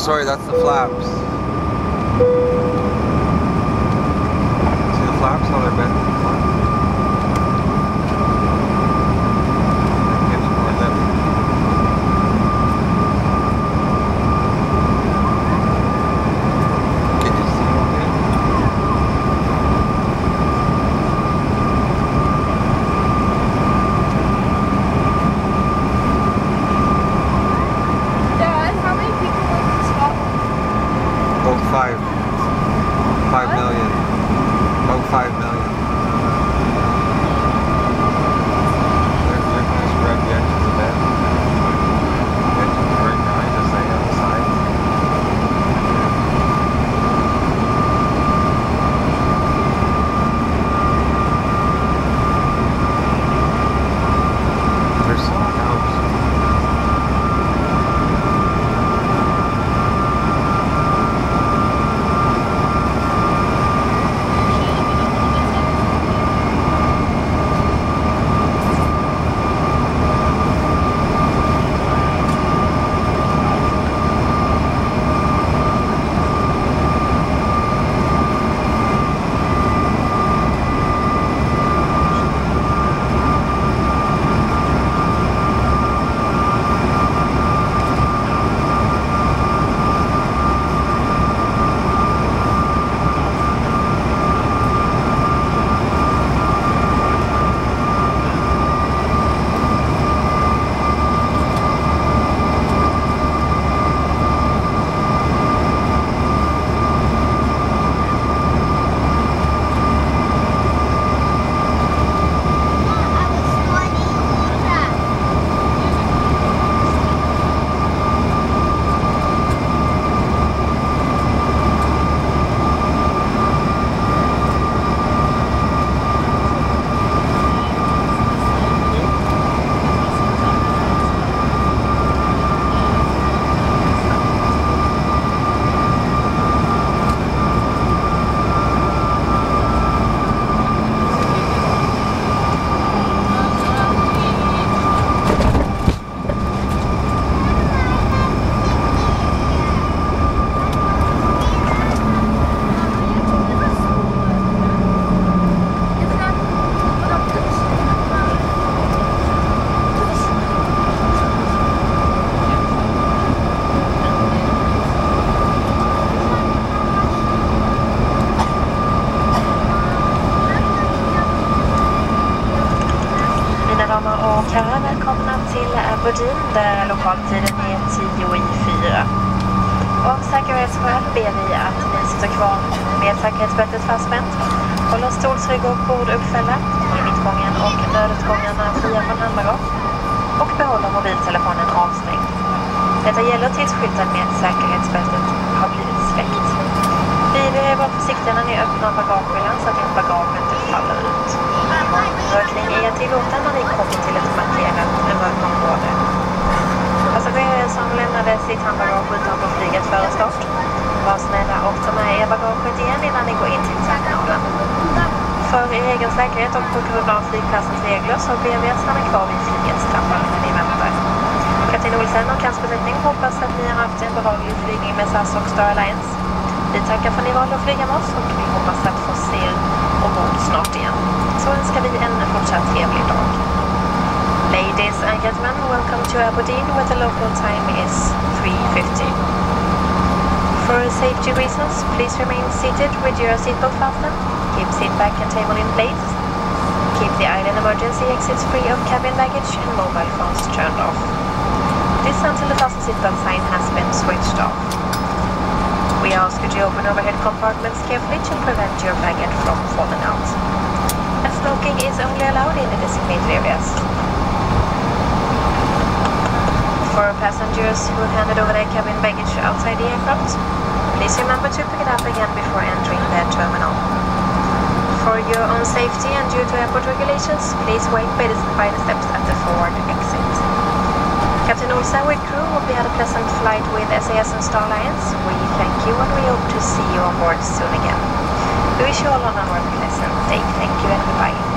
sorry, that's the flaps. Aberdeen där lokaltiden är 10 i 4. Av säkerhetsskäl ber vi att ni sitter kvar med säkerhetsbältet fastspänt, håller stolsrygg och bord uppfällda, i mittgången och nödutgångarna fria från handbagage och behåller mobiltelefonen avstängd. Detta gäller tills skylten med säkerhetsbältet har blivit släckt. Vi vill vara försiktiga när ni öppnar bagagehyllan så att inte bagaget faller ut. Rökning är tillåten när ni kommer till ett som lämnade sitt handbagage utanför flyget före start, var snälla och ta med er bagaget igen innan ni går in till terminalen. För er egen säkerhet och på grund av flygplatsens regler så ber vi att stanna kvar vid flygets trappor när ni väntar. Kapten Olsen och hans besättning hoppas att ni har haft en behaglig flygning med SAS och Star Alliance. Vi tackar för att ni valde att flyga med oss och vi hoppas att få se er ombord snart igen. Så önskar vi en fortsatt trevlig dag. Ladies and gentlemen, welcome to Aberdeen where the local time is 3.50. For safety reasons, please remain seated with your seatbelt fastened. Keep seat back and table in place. Keep the island emergency exits free of cabin baggage and mobile phones turned off. This until the fasten seatbelt sign has been switched off. We ask you to open overhead compartments carefully to prevent your baggage from falling out. Smoking is only allowed in the designated areas. For passengers who handed over their cabin baggage outside the aircraft, please remember to pick it up again before entering the terminal. For your own safety and due to airport regulations, please wait by the, by the steps at the forward exit. Captain Olsen with crew hope you had a pleasant flight with SAS and Star Alliance. We thank you and we hope to see you on board soon again. We wish you all a pleasant day. Thank you and goodbye.